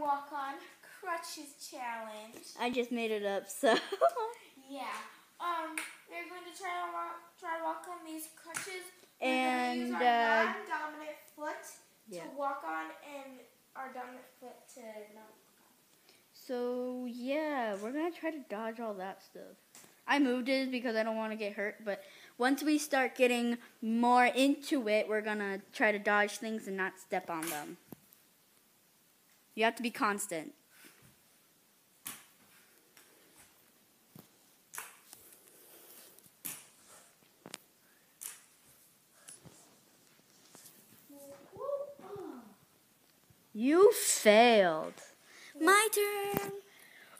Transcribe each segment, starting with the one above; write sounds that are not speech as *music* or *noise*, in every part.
walk on crutches challenge. I just made it up, so. *laughs* Yeah. Um, we're going to try to walk, try to walk on these crutches. We're And, going to use uh, our non-dominant foot Yeah. to walk on, and our dominant foot to not. So yeah, we're gonna try to dodge all that stuff. I moved it because I don't want to get hurt, but once we start getting more into it, we're gonna try to dodge things and not step on them. You have to be constant. You failed. My turn.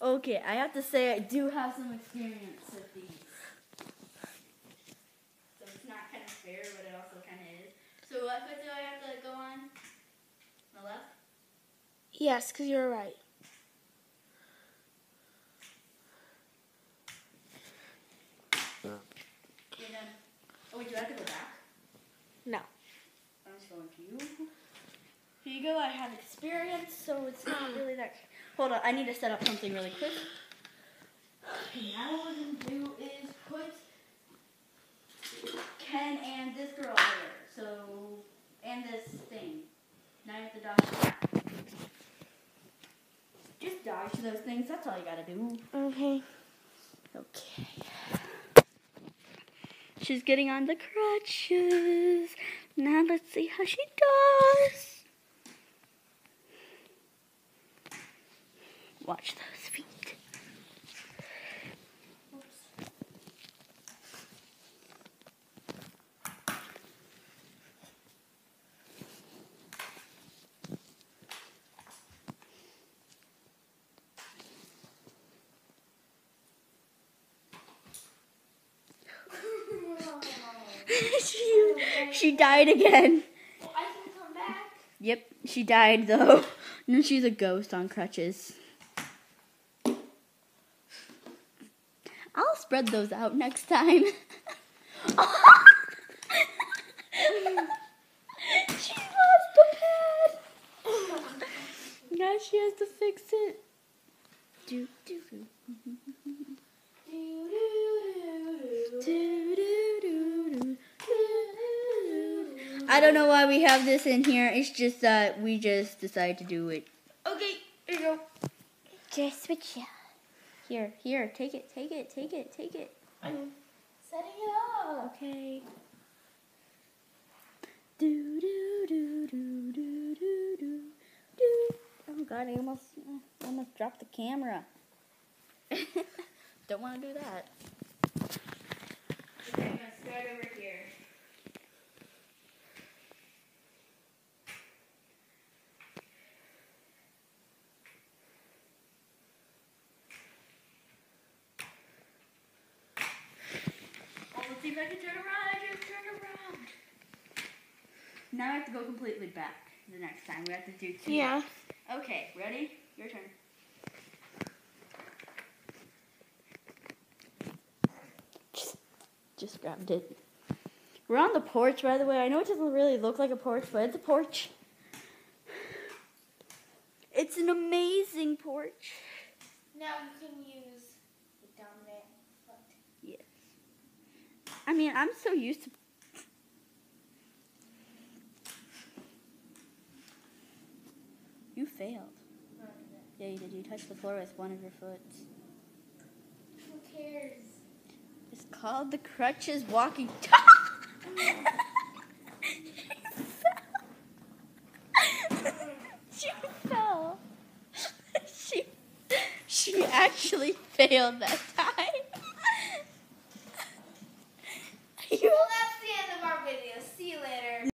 Okay, I have to say I do have some experience with these. So it's not kind of fair, but it also kind of is. So what foot do I have to go on? The left? Yes, because you're right. Oh, wait, do I have to go back? No. I'm just going to you. Here you go. I have experience, so it's not *clears throat* really that. Hold on, I need to set up something really quick. Okay, now what we're gonna do is put Ken and this girl there. So, and this thing. Now you have to dodge Those things. That's all you gotta do. Okay. Okay. She's getting on the crutches. Now let's see how she does. Watch those she, died again. Well, I can come back. Yep, she died though. *laughs* Now she's a ghost on crutches. I'll spread those out next time. *laughs* she lost the pad. *laughs* now she has to fix it. Do, do. Do, do, do, do, do, do. I don't know why we have this in here. It's just that we just decided to do it. Okay, here you go. Just switch yeah. Here, here, take it, take it, take it, take it. I'm mm. setting it up. Okay. Do do do do do do do do. Oh God, I almost I almost dropped the camera. *laughs* Don't want to do that. Okay, I'm gonna start over here. See if I can turn around. I just turned around. Now I have to go completely back the next time. We have to do two. Yeah. Okay, ready? Your turn. Just, just grabbed it. We're on the porch, by the way. I know it doesn't really look like a porch, but it's a porch. It's an amazing porch. Now you can use the dominant foot. Yes. I mean, I'm so used to. You failed. Yeah, you did. You touched the floor with one of your foot. Who cares? It's called the crutches walking. *laughs* *laughs* she fell. *laughs* She she actually failed that time. *laughs* you Well, that's the end of our video. See you later.